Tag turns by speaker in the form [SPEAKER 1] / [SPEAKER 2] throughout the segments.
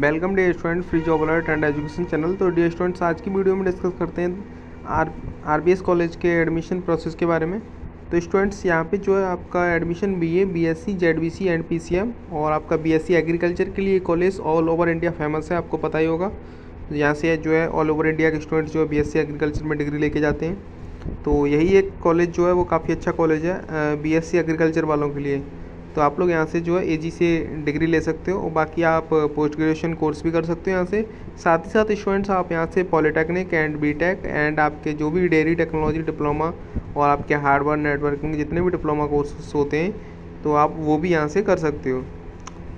[SPEAKER 1] Welcome the student free job alert and education channel. तो the students, आज की video में डिस्कस करते हैं आर आर कॉलेज के एडमिशन प्रोसेस के बारे में। तो स्टूडेंट्स, यहाँ पे जो है आपका admission B A S C Z B C and P C M और आपका बी एस सी एग्रीकल्चर के लिए college all over India famous है, आपको पता ही होगा। यहाँ से जो है ऑल ओवर इंडिया के स्टूडेंट्स जो है बी एस सी एग्रीकल्चर में डिग्री लेके जाते हैं। तो यही एक कॉलेज जो है वो काफ़ी अच्छा कॉलेज है बी एस सी एग्रीकल्चर वालों के लिए। तो आप लोग यहाँ से जो है एजी से डिग्री ले सकते हो और बाकी आप पोस्ट ग्रेजुएशन कोर्स भी कर सकते हो यहाँ से। साथ ही साथ स्टूडेंट्स आप यहाँ से पॉलीटेक्निक एंड बीटेक एंड आपके जो भी डेयरी टेक्नोलॉजी डिप्लोमा और आपके हार्डवेयर नेटवर्किंग जितने भी डिप्लोमा कोर्सेस होते हैं तो आप वो भी यहाँ से कर सकते हो।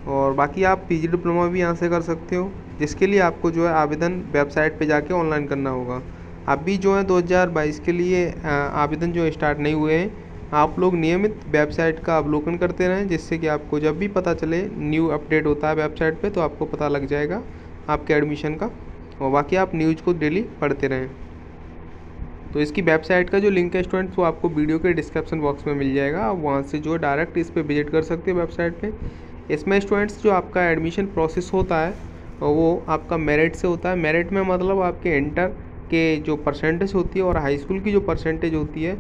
[SPEAKER 1] और बाकी आप पीजी डिप्लोमा भी यहाँ से कर सकते हो, जिसके लिए आपको जो है आवेदन वेबसाइट पर जाके ऑनलाइन करना होगा। अभी जो है 2022 के लिए आवेदन जो स्टार्ट नहीं हुए हैं आप लोग नियमित वेबसाइट का अवलोकन करते रहें, जिससे कि आपको जब भी पता चले न्यू अपडेट होता है वेबसाइट पे तो आपको पता लग जाएगा आपके एडमिशन का। और बाकी आप न्यूज़ को डेली पढ़ते रहें। तो इसकी वेबसाइट का जो लिंक है स्टूडेंट्स वो आपको वीडियो के डिस्क्रिप्शन बॉक्स में मिल जाएगा। आप वहाँ से जो डायरेक्ट इस पर विज़िट कर सकते हैं वेबसाइट पर इसमें स्टूडेंट्स जो आपका एडमिशन प्रोसेस होता है वो आपका मेरिट से होता है। मेरिट में मतलब आपके इंटर के जो परसेंटेज होती है और हाई स्कूल की जो परसेंटेज होती है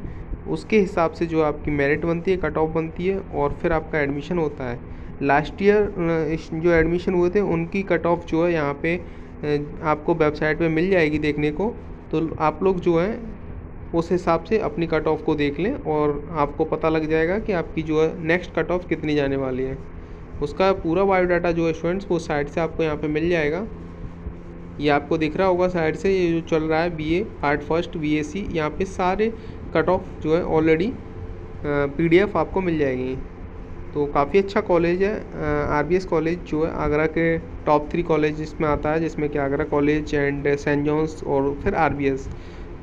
[SPEAKER 1] उसके हिसाब से जो आपकी मेरिट बनती है कट ऑफ़ बनती है और फिर आपका एडमिशन होता है। लास्ट ईयर जो एडमिशन हुए थे, उनकी कट ऑफ़ जो है यहाँ पे आपको वेबसाइट पे मिल जाएगी देखने को। तो आप लोग जो है, उस हिसाब से अपनी कट ऑफ़ को देख लें और आपको पता लग जाएगा कि आपकी जो है नेक्स्ट कट ऑफ़ कितनी जाने वाली है। उसका पूरा बायोडाटा जो है स्टूडेंट्स वो साइड से आपको यहाँ पे मिल जाएगा। ये आपको दिख रहा होगा साइड से, ये जो चल रहा है B A part first B S C यहाँ पे सारे कट ऑफ़ जो है ऑलरेडी पीडीएफ आपको मिल जाएगी। तो काफ़ी अच्छा कॉलेज है। आर बी एस कॉलेज जो है आगरा के टॉप थ्री कॉलेज जिसमें आता है, जिसमें कि Agra college and Saint John's और फिर आर बी एस।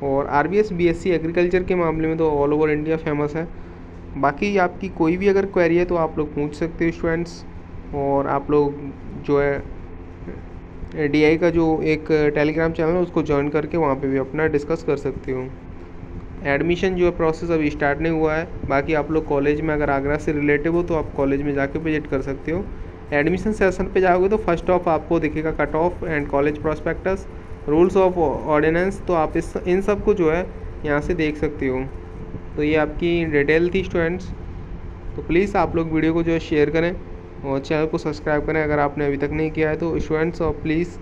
[SPEAKER 1] और R B S B S C agriculture के मामले में तो ऑल ओवर इंडिया फ़ेमस है। बाकी आपकी कोई भी अगर क्वेरी है तो आप लोग पूछ सकते हो स्टूडेंट्स। और आप लोग जो है डी का जो एक टेलीग्राम चैनल है, उसको ज्वाइन करके वहाँ पे भी अपना डिस्कस कर सकते हो। एडमिशन जो है प्रोसेस अभी स्टार्ट नहीं हुआ है। बाकी आप लोग कॉलेज में अगर आगरा से रिलेटिव हो तो आप कॉलेज में जाके विज़िट कर सकते हो। एडमिशन सेशन पे जाओगे तो फ़र्स्ट ऑफ़ आपको दिखेगा cut off and college prospectus, rules of ordinance तो आप इस, इन सबको जो है यहाँ से देख सकते हो। तो ये आपकी डिटेल थी स्टूडेंट्स। तो प्लीज़ आप लोग वीडियो को जो है शेयर करें और चैनल को सब्सक्राइब करें। अगर आपने अभी तक नहीं किया है तो स्टूडेंट्स और प्लीज़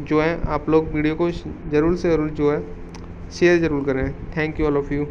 [SPEAKER 1] जो है आप लोग वीडियो को ज़रूर से ज़रूर जो है शेयर ज़रूर करें। Thank you all of you